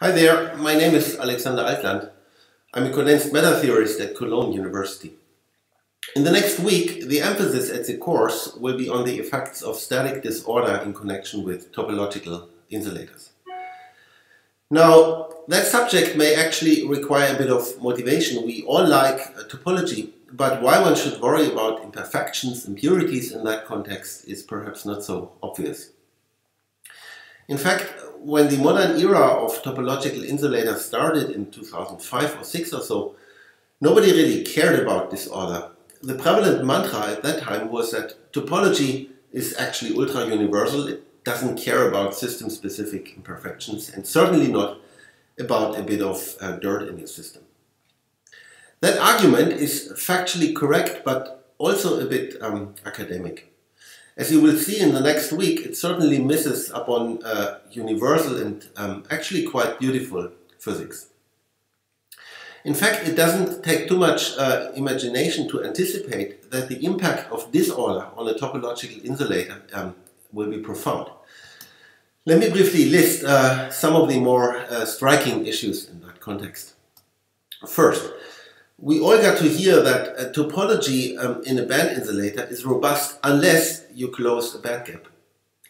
Hi there, my name is Alexander Altland. I'm a condensed matter theorist at Cologne University. In the next week, the emphasis at the course will be on the effects of static disorder in connection with topological insulators. Now, that subject may actually require a bit of motivation. We all like topology, but why one should worry about imperfections, impurities in that context is perhaps not so obvious. In fact, when the modern era of topological insulators started in 2005 or 6 or so, nobody really cared about disorder. The prevalent mantra at that time was that topology is actually ultra universal. It doesn't care about system specific imperfections and certainly not about a bit of uh, dirt in your system. That argument is factually correct, but also a bit um, academic. As you will see in the next week, it certainly misses upon uh, universal and um, actually quite beautiful physics. In fact, it doesn't take too much uh, imagination to anticipate that the impact of disorder on a topological insulator um, will be profound. Let me briefly list uh, some of the more uh, striking issues in that context. First, we all got to hear that a topology um, in a band insulator is robust unless you close a band gap.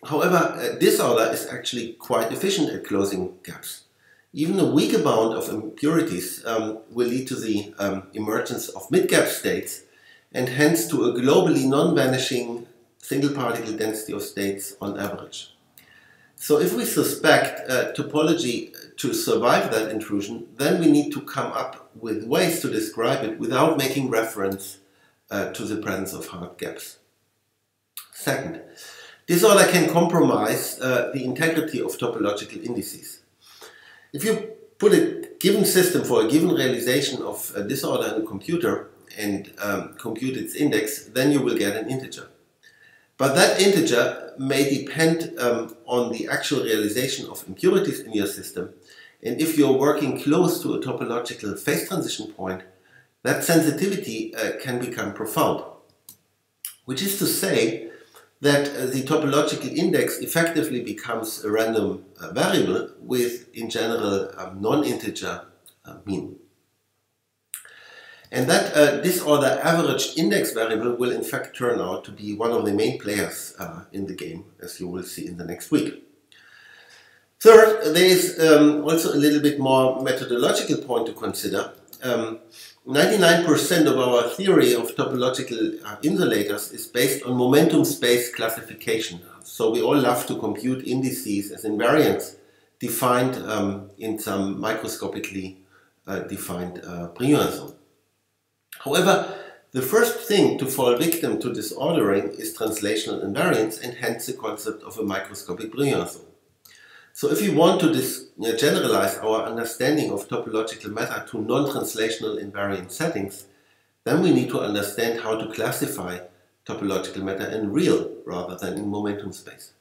However, a disorder is actually quite efficient at closing gaps. Even a weak amount of impurities um, will lead to the um, emergence of mid-gap states and hence to a globally non-vanishing single particle density of states on average. So if we suspect uh, topology to survive that intrusion, then we need to come up with ways to describe it without making reference uh, to the presence of hard gaps. Second, disorder can compromise uh, the integrity of topological indices. If you put a given system for a given realization of a disorder in a computer and um, compute its index, then you will get an integer. But that integer may depend um, on the actual realization of impurities in your system. And if you're working close to a topological phase transition point, that sensitivity uh, can become profound. Which is to say that uh, the topological index effectively becomes a random uh, variable with, in general, um, non-integer uh, mean. And that uh, disorder average index variable will in fact turn out to be one of the main players uh, in the game, as you will see in the next week. Third, there is um, also a little bit more methodological point to consider. 99% um, of our theory of topological uh, insulators is based on momentum space classification. So we all love to compute indices as invariants defined um, in some microscopically uh, defined uh, zone. However, the first thing to fall victim to disordering is translational invariance and hence the concept of a microscopic Brillouin. So if we want to generalize our understanding of topological matter to non-translational invariant settings, then we need to understand how to classify topological matter in real rather than in momentum space.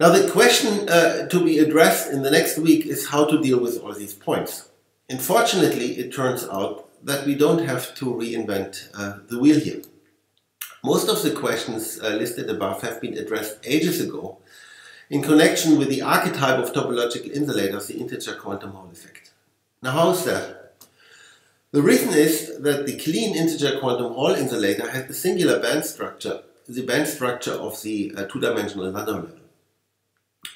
Now the question uh, to be addressed in the next week is how to deal with all these points. Unfortunately, it turns out that we don't have to reinvent uh, the wheel here. Most of the questions uh, listed above have been addressed ages ago in connection with the archetype of topological insulators, the integer quantum Hall effect. Now how is that? The reason is that the clean integer quantum Hall insulator has the singular band structure, the band structure of the uh, two-dimensional Landau level.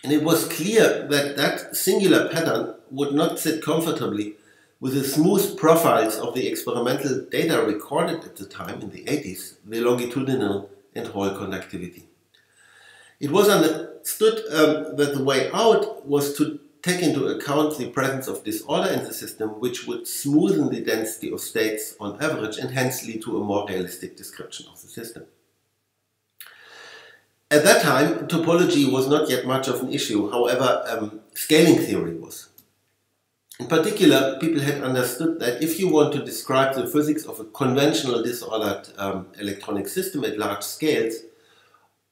And it was clear that that singular pattern would not sit comfortably with the smooth profiles of the experimental data recorded at the time in the 80s, the longitudinal and Hall conductivity. It was understood um, that the way out was to take into account the presence of disorder in the system, which would smoothen the density of states on average and hence lead to a more realistic description of the system. At that time, topology was not yet much of an issue, however, um, scaling theory was. In particular, people had understood that if you want to describe the physics of a conventional disordered um, electronic system at large scales,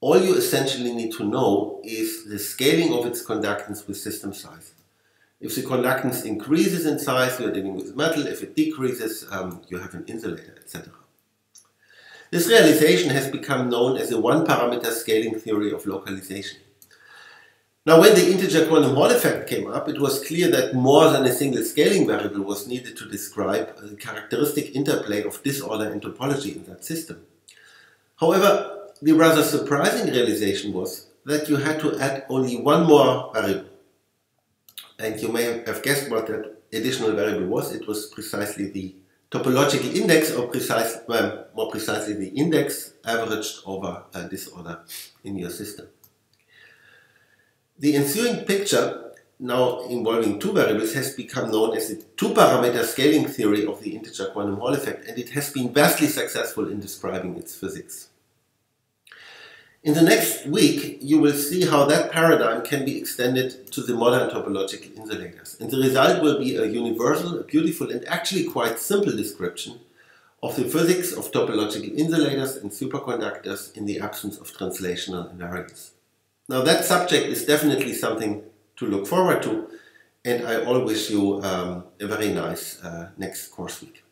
all you essentially need to know is the scaling of its conductance with system size. If the conductance increases in size, you're dealing with metal. If it decreases, um, you have an insulator, etc. This realization has become known as a one-parameter scaling theory of localization. Now, when the integer quantum Hall effect came up, it was clear that more than a single scaling variable was needed to describe the characteristic interplay of disorder and topology in that system. However, the rather surprising realization was that you had to add only one more variable. And you may have guessed what that additional variable was. It was precisely the topological index, or precise, well, more precisely the index averaged over a disorder in your system. The ensuing picture, now involving two variables, has become known as the two-parameter scaling theory of the integer quantum Hall effect, and it has been vastly successful in describing its physics. In the next week, you will see how that paradigm can be extended to the modern topological insulators. And the result will be a universal, beautiful, and actually quite simple description of the physics of topological insulators and superconductors in the absence of translational invariance. Now, that subject is definitely something to look forward to, and I all wish you um, a very nice uh, next course week.